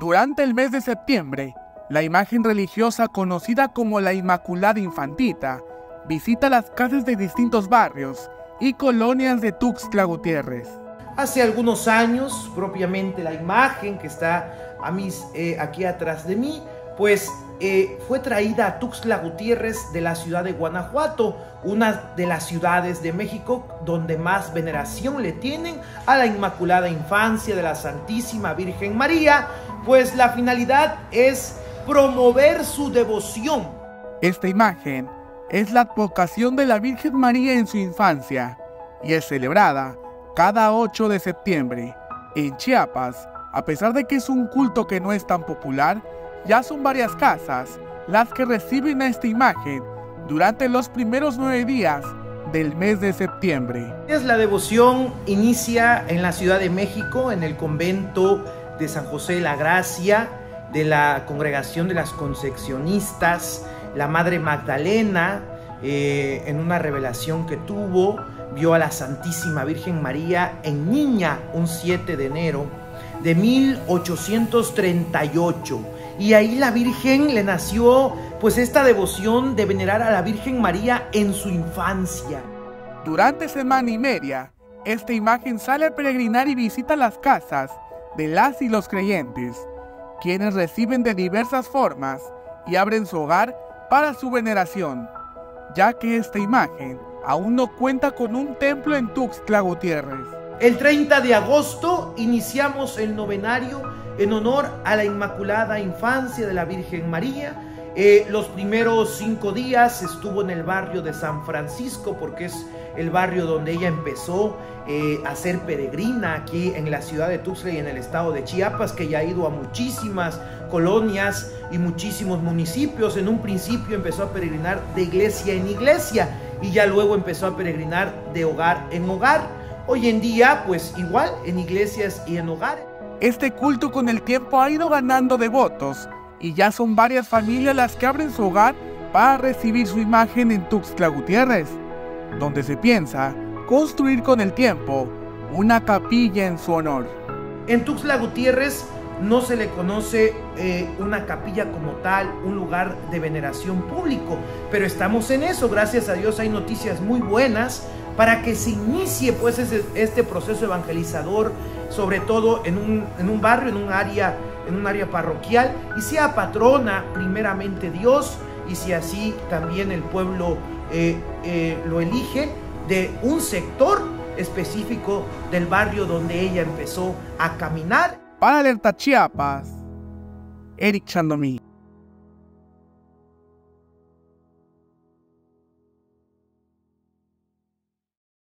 Durante el mes de septiembre, la imagen religiosa conocida como la Inmaculada Infantita visita las casas de distintos barrios y colonias de Tuxtla Gutiérrez. Hace algunos años, propiamente la imagen que está eh, aquí atrás de mí, pues eh, fue traída a Tuxtla Gutiérrez de la ciudad de Guanajuato, una de las ciudades de México donde más veneración le tienen a la Inmaculada Infancia de la Santísima Virgen María, pues la finalidad es promover su devoción. Esta imagen es la advocación de la Virgen María en su infancia y es celebrada cada 8 de septiembre. En Chiapas, a pesar de que es un culto que no es tan popular, ya son varias casas las que reciben esta imagen durante los primeros nueve días del mes de septiembre. La devoción inicia en la Ciudad de México, en el convento de San José de la Gracia, de la congregación de las concepcionistas, la Madre Magdalena, eh, en una revelación que tuvo, vio a la Santísima Virgen María en niña un 7 de enero de 1838 y ahí la Virgen le nació pues esta devoción de venerar a la Virgen María en su infancia. Durante semana y media, esta imagen sale a peregrinar y visita las casas de las y los creyentes, quienes reciben de diversas formas y abren su hogar para su veneración, ya que esta imagen aún no cuenta con un templo en Tuxtla Gutiérrez. El 30 de agosto iniciamos el novenario en honor a la Inmaculada Infancia de la Virgen María. Eh, los primeros cinco días estuvo en el barrio de San Francisco porque es el barrio donde ella empezó eh, a ser peregrina aquí en la ciudad de Tuxtla y en el estado de Chiapas, que ya ha ido a muchísimas colonias y muchísimos municipios. En un principio empezó a peregrinar de iglesia en iglesia y ya luego empezó a peregrinar de hogar en hogar. Hoy en día, pues igual en iglesias y en hogares. Este culto con el tiempo ha ido ganando devotos y ya son varias familias las que abren su hogar para recibir su imagen en Tuxtla Gutiérrez, donde se piensa construir con el tiempo una capilla en su honor. En Tuxtla Gutiérrez no se le conoce eh, una capilla como tal, un lugar de veneración público, pero estamos en eso, gracias a Dios hay noticias muy buenas para que se inicie pues este proceso evangelizador, sobre todo en un, barrio, en un área, en un área parroquial, y sea patrona primeramente Dios, y si así también el pueblo eh, eh, lo elige, de un sector específico del barrio donde ella empezó a caminar. Para Alerta Chiapas, Eric Chandomí.